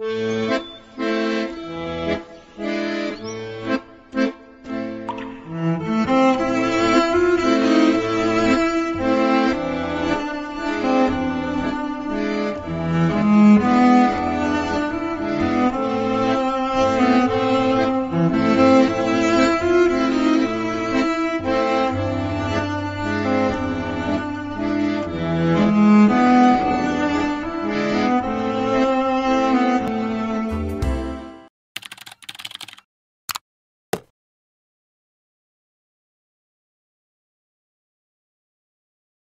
Mm-hmm.